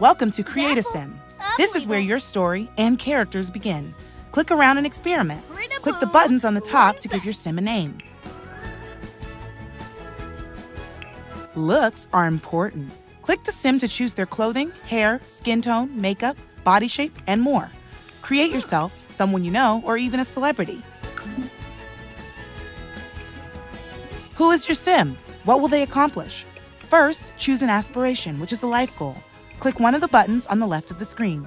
Welcome to Create a Sim. This is where your story and characters begin. Click around and experiment. Click the buttons on the top to give your sim a name. Looks are important. Click the sim to choose their clothing, hair, skin tone, makeup, body shape, and more. Create yourself, someone you know, or even a celebrity. Who is your sim? What will they accomplish? First, choose an aspiration, which is a life goal. Click one of the buttons on the left of the screen.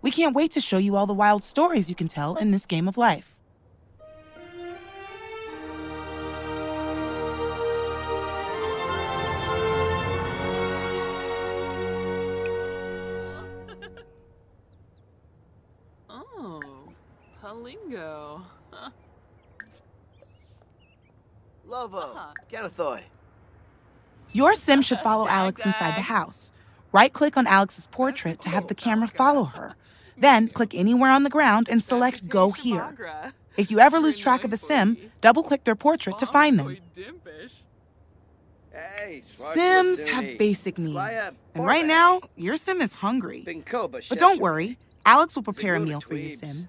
We can't wait to show you all the wild stories you can tell in this game of life. Oh, Palingo. Lovo. Uh-huh. Ganathoy. Your sim should follow Alex inside the house. Right click on Alex's portrait to have the camera follow her. Then click anywhere on the ground and select Go Here. If you ever lose track of a sim, double click their portrait to find them. Sims have basic needs. And right now, your sim is hungry. But don't worry, Alex will prepare a meal for your sim.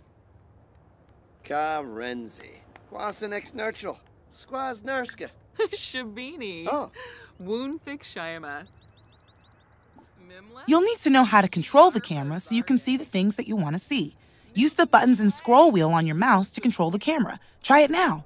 Karenzi. Quasin ex nurchel. Squaz nurska. Shabini. Oh. Woon fik Shiama. You'll need to know how to control the camera so you can see the things that you want to see. Use the buttons and scroll wheel on your mouse to control the camera. Try it now.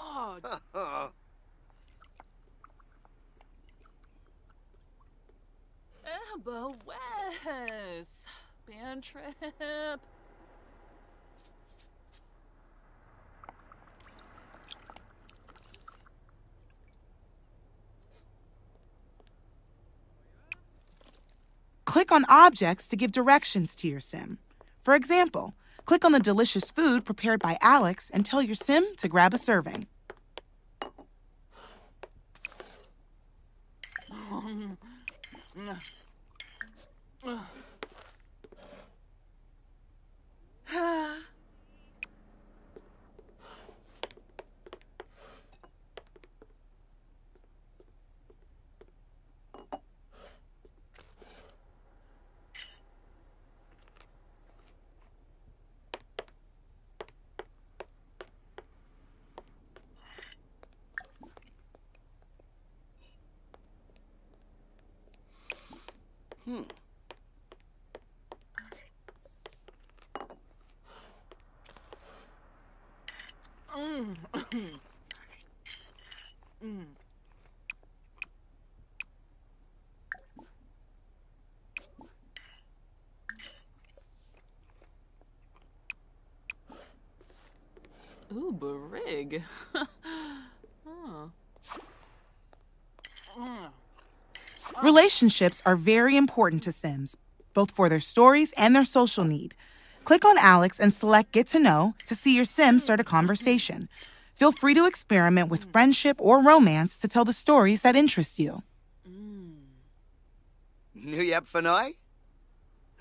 Oh, Ebba Wes. Band trip. Click on objects to give directions to your sim. For example, click on the delicious food prepared by Alex and tell your sim to grab a serving. Hmm. Mm. Ooh, Barig. oh. Mm. Relationships are very important to Sims, both for their stories and their social need. Click on Alex and select Get to Know to see your Sim start a conversation. Feel free to experiment with friendship or romance to tell the stories that interest you. Mm. New Yep Fanoy?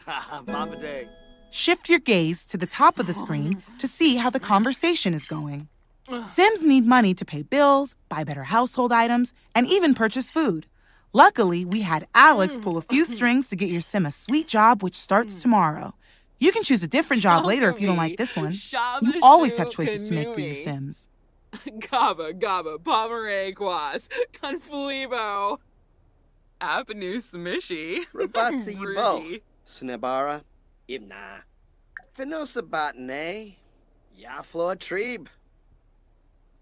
Ha Mama Day. Shift your gaze to the top of the screen to see how the conversation is going. Sims need money to pay bills, buy better household items, and even purchase food. Luckily, we had Alex pull a few strings to get your Sim a sweet job, which starts tomorrow. You can choose a different job later if you don't like this one. You always have choices to make for your Sims. Gaba, Gaba, Pomeray, Quas, Confulibo, Apanu, Smishy, Rabatsi Yibo. Snebara. Ibna. Finosa Batane. Yafloa Trebe.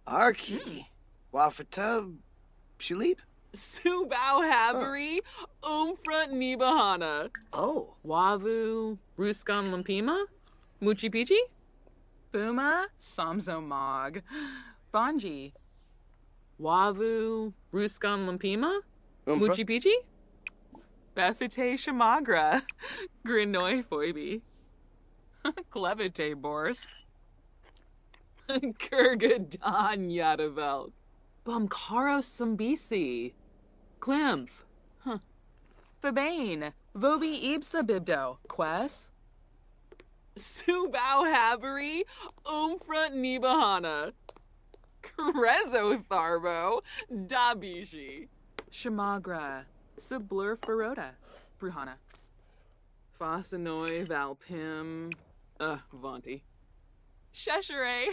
Arki. Hmm. Wafatub. Shulib? Subao Habari, Umfront Nibahana, Oh. Wavu, Ruskan Lampima, Muchi Pichi, Buma, Samzo Mog, Banji, Wavu, Ruskan Lampima, Umfra? Muchi Pichi, Befite Shamagra, Grinoi Foibi, Clevite Bors, Kurgadan Yadavelt, Bumkaro Sambisi, Klimph, huh. Fabane, Vobi Ibsa Bibdo, Quest, Subao Habari, Umfront Nibahana, Krezo Tharbo, Dabishi, Shamagra, Sublurf Baroda, Bruhana, Fasanoi Valpim, uh, Vonti, Sheshere,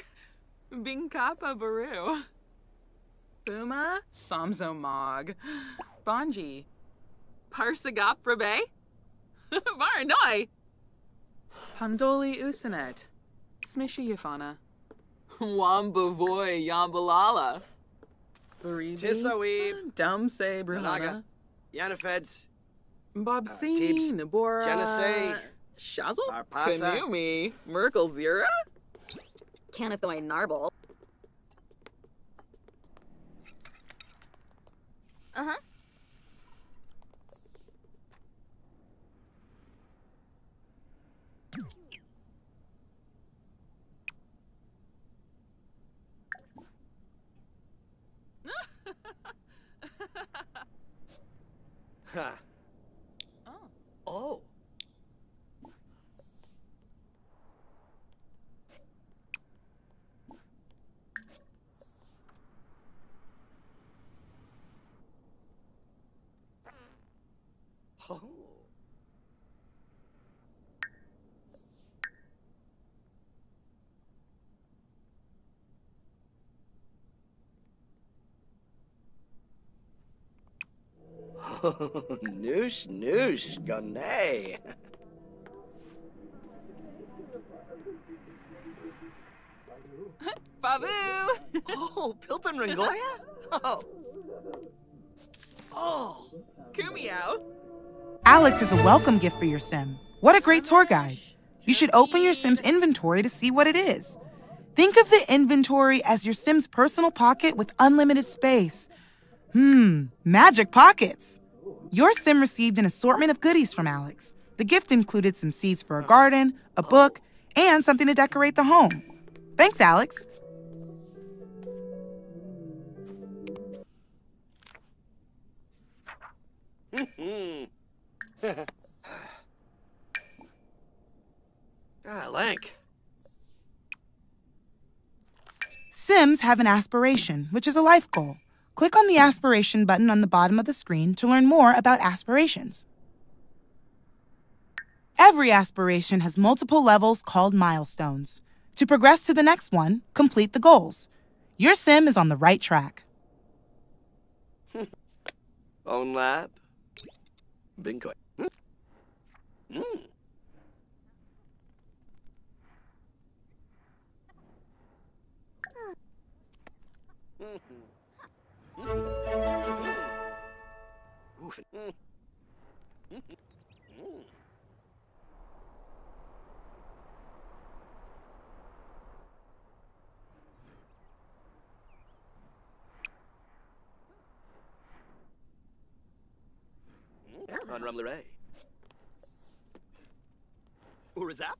Binkapa Baru, Buma, Samzo Mog, Bonji, Parsagap Frabe, Varanoi, Pandoli Usanet, Smishy Yafana, Wambavoy Yambalala, Barizi, Tisaweeb. Dumse Managa. Bruhana, Yanafeds. Bobsini, uh, Teebs, Nabora, Genesee, Shazzle, Arpasa. Kanumi, Merkel Zira, Canathoy Narble. Uh-huh. Uh huh. Ha. Oh. Oh. Oh. Noosh, noosh, gonay. Babu! Oh, Pilpin Rangoya? Oh. Oh. Kumiao! Alex is a welcome gift for your Sim. What a great tour guide. You should open your Sim's inventory to see what it is. Think of the inventory as your Sim's personal pocket with unlimited space. Hmm, magic pockets. Your Sim received an assortment of goodies from Alex. The gift included some seeds for a garden, a book, and something to decorate the home. Thanks, Alex. Ah, Lank. Sims have an aspiration, which is a life goal. Click on the aspiration button on the bottom of the screen to learn more about aspirations. Every aspiration has multiple levels called milestones. To progress to the next one, complete the goals. Your sim is on the right track. Own lab. Bingo. Hmm? Hmm. Oof. Mm. Mm. On Rumleray. Urazap?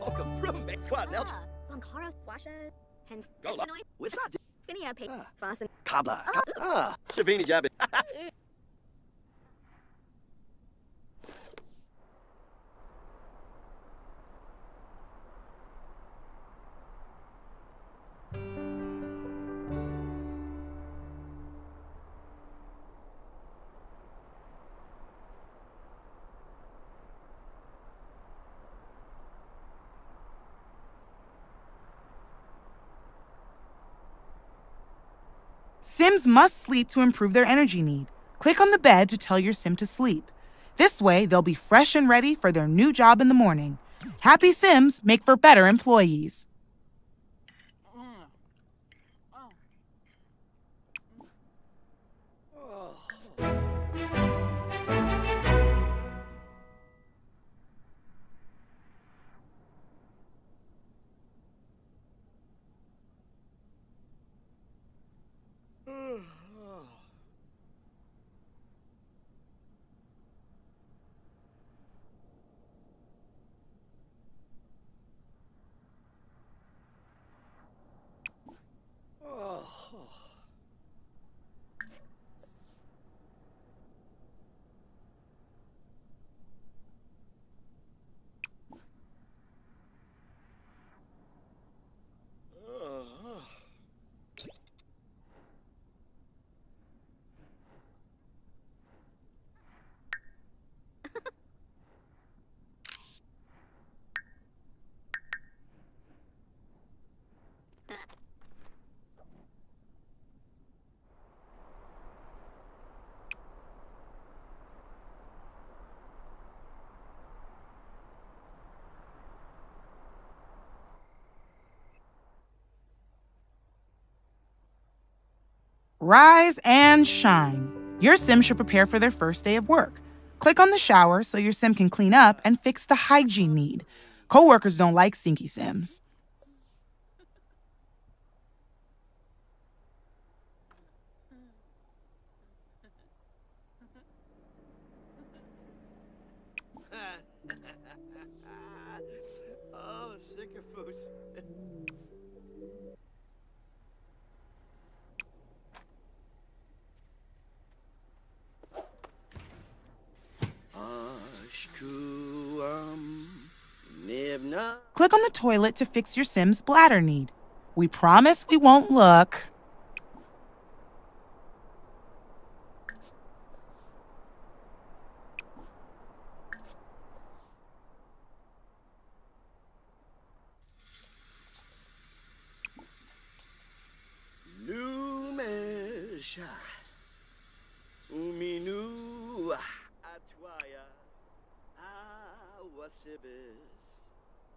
Welcome from Squad Nelch. Bankara Flasha and Gola. Fensonoid. Finia. Ah. Fasten. Kabla. Oh. Ah, Savini Jabby. Must sleep to improve their energy need. Click on the bed to tell your Sim to sleep. This way, they'll be fresh and ready for their new job in the morning. Happy Sims make for better employees. Rise and shine. Your sim should prepare for their first day of work. Click on the shower so your sim can clean up and fix the hygiene need. Coworkers don't like stinky sims. oh, sickerfoos. Click on the toilet to fix your sim's bladder need. We promise we won't look. Atwaya. Awasibis.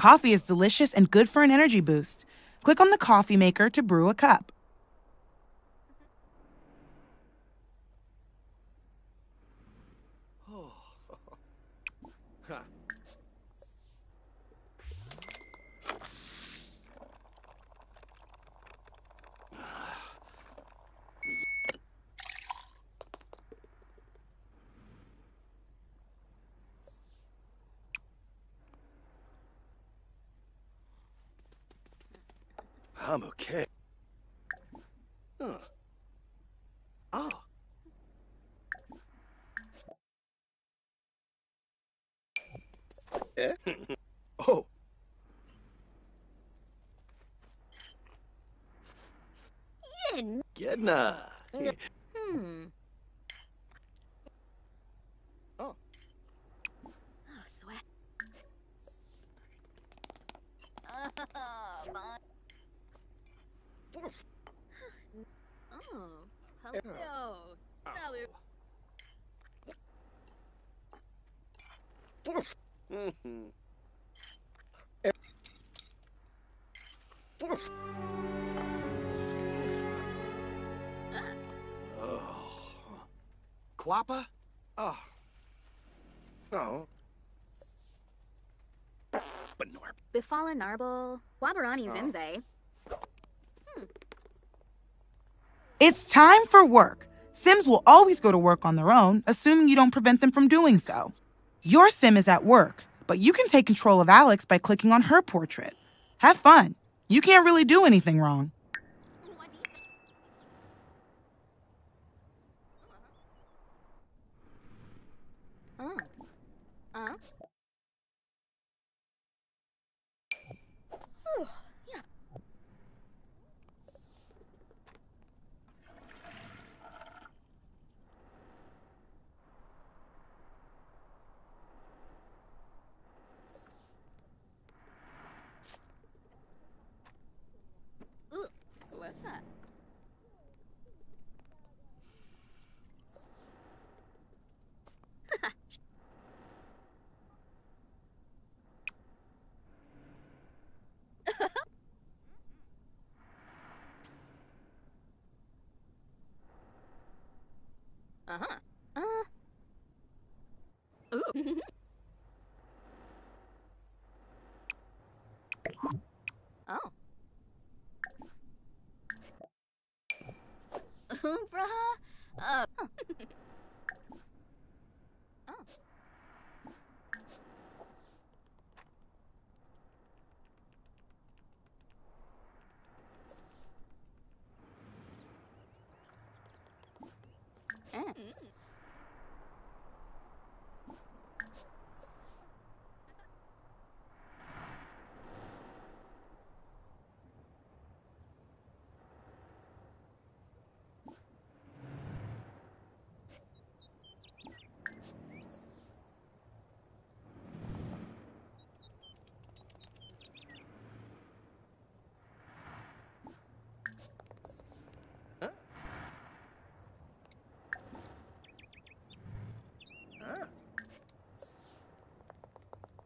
Coffee is delicious and good for an energy boost. Click on the coffee maker to brew a cup. Ha. I'm okay. Huh. Oh. Eh? oh. Gedna. Quappa? Oh. Oh. Benor. Bifala Narble. Wabarani Oh. Zimze. Hmm. It's time for work. Sims will always go to work on their own, assuming you don't prevent them from doing so. Your Sim is at work, but you can take control of Alex by clicking on her portrait. Have fun. You can't really do anything wrong. Uh. Uh. Ooh, yeah. Ugh, What's that? Uh-huh. Uh. Ooh. oh. Bruh. Uh. huh. oh. Eh.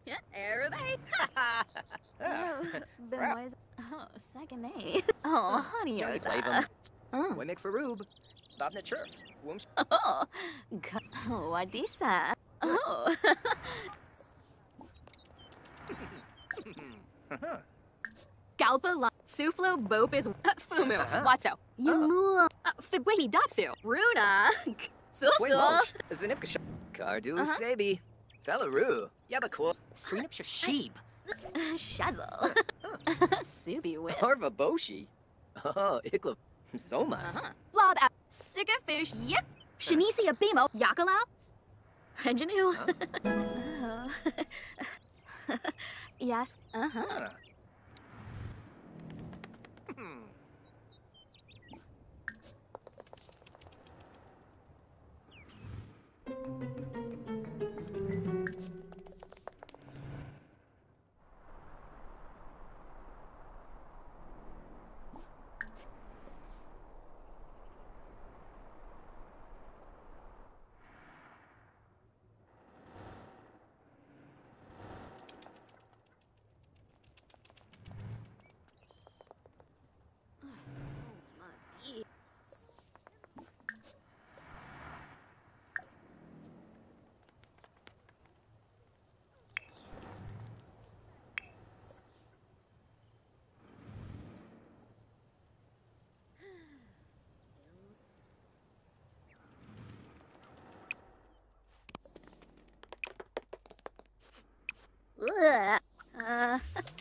Yeah, everybody. Oh, Benoist. Oh, second A. Oh, honey, Johnny Yosa. Clavin. Oh, Wimmick Faroob. Bob Churf. Woom oh, Go- oh, Adisa. Oh, Galpa La Suflo Bope is uh, Fumu Uh-huh. Watso oh. Yamu uh, Fidwini Dapsu Runa Wait, Susu Mulch. Zinipka Cardu uh-huh. Uh-huh. Sabi. Fellaroo. Yabakor. Shreenipsha Sheep. Shazzle Subi with Harva Boshi. Oh, Ikla. Zomas. Uh-huh. Blob out Sika fish Yip Shanisi Abimo Yakalau Ingenue Oh. Yes uh-huh Huh. Hmm. Uh,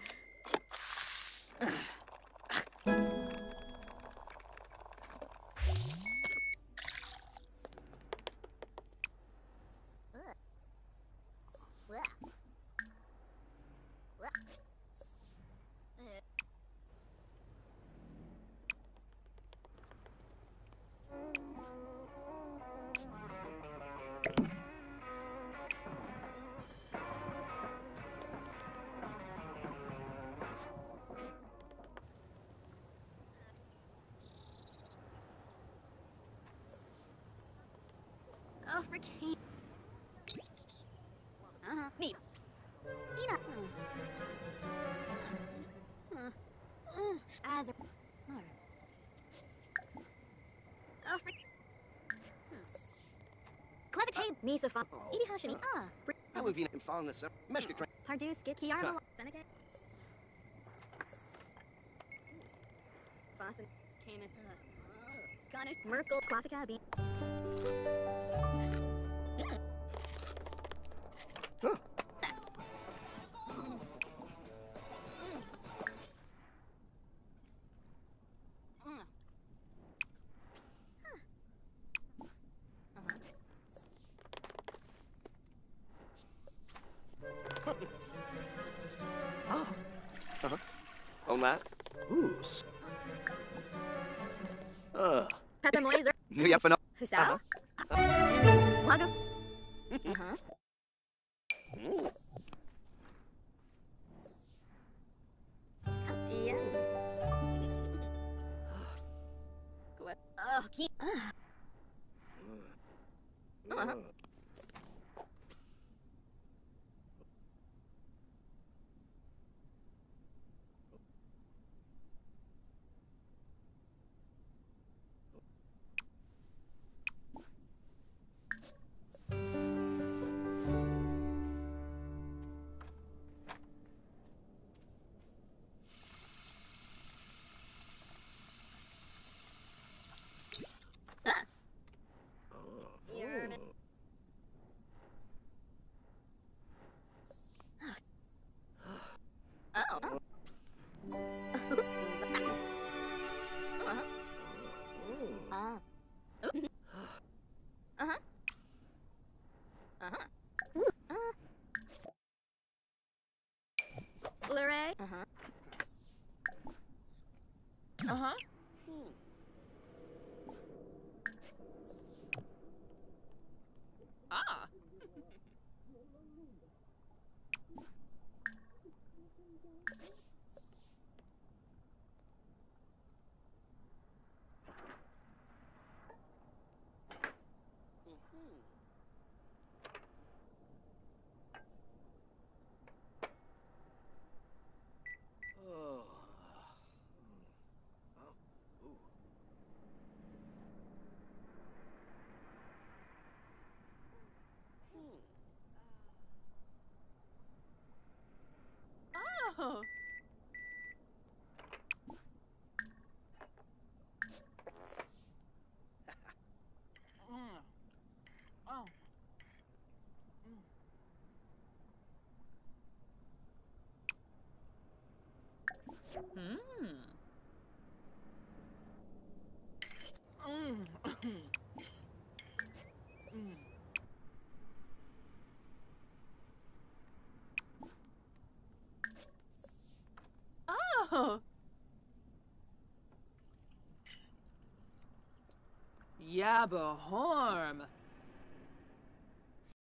Nisa Fa. Idi. Ah. How this? Meshka Crane. Pardus, get Kiara. Seneca. Iconic Merkel. Oh. On that? Ooh. s- Uh. Pepper Moiser. Nu jag för nå- Husao. Wago. Uh-huh. Mm. Uh huh. Ah. Oh. Oh. Mm. Oh. Mm. Mm. Mm. Oh. Yabba Horm.